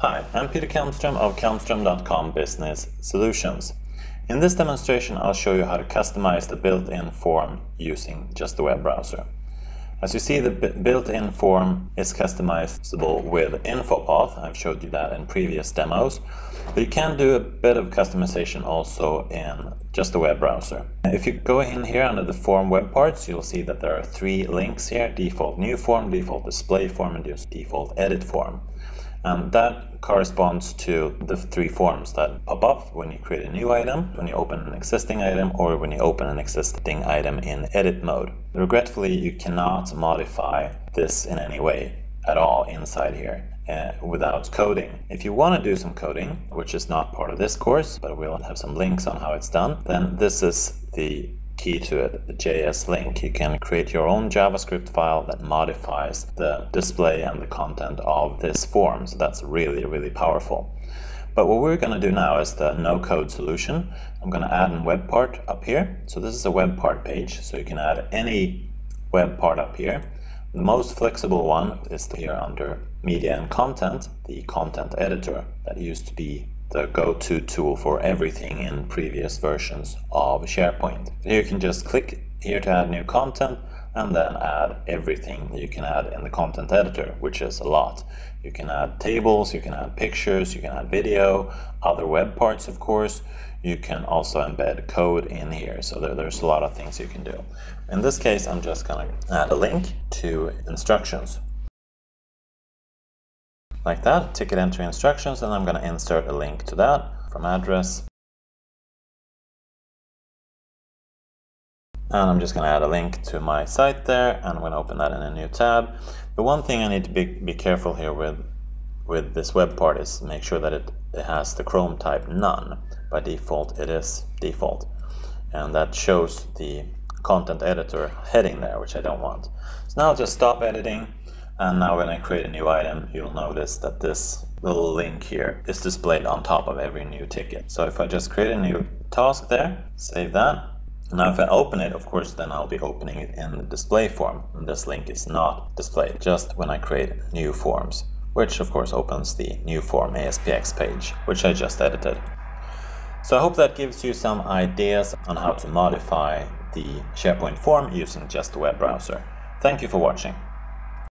Hi, I'm Peter Kalmström of Kalmstrom.com Business Solutions. In this demonstration I'll show you how to customize the built-in form using just the web browser. As you see the built-in form is customizable with InfoPath, I've showed you that in previous demos, but you can do a bit of customization also in just the web browser. If you go in here under the form web parts you'll see that there are three links here, default new form, default display form and default edit form. And that corresponds to the three forms that pop up when you create a new item, when you open an existing item, or when you open an existing item in edit mode. Regretfully, you cannot modify this in any way at all inside here. Uh, without coding. If you want to do some coding, which is not part of this course, but we'll have some links on how it's done, then this is the key to it, the JS link. You can create your own JavaScript file that modifies the display and the content of this form. So that's really, really powerful. But what we're going to do now is the no code solution. I'm going to add a web part up here. So this is a web part page. So you can add any web part up here. The most flexible one is here under media and content, the content editor that used to be the go-to tool for everything in previous versions of SharePoint. You can just click here to add new content and then add everything you can add in the content editor, which is a lot. You can add tables, you can add pictures, you can add video, other web parts of course. You can also embed code in here, so there, there's a lot of things you can do. In this case, I'm just gonna add a link to instructions like that, ticket entry instructions, and I'm going to insert a link to that from address. And I'm just going to add a link to my site there, and I'm going to open that in a new tab. The one thing I need to be, be careful here with, with this web part is make sure that it, it has the Chrome type none. By default, it is default. And that shows the content editor heading there, which I don't want. So now I'll just stop editing and now when I create a new item, you'll notice that this little link here is displayed on top of every new ticket. So if I just create a new task there, save that. Now if I open it, of course, then I'll be opening it in the display form. And this link is not displayed just when I create new forms, which of course opens the new form ASPX page, which I just edited. So I hope that gives you some ideas on how to modify the SharePoint form using just the web browser. Thank you for watching.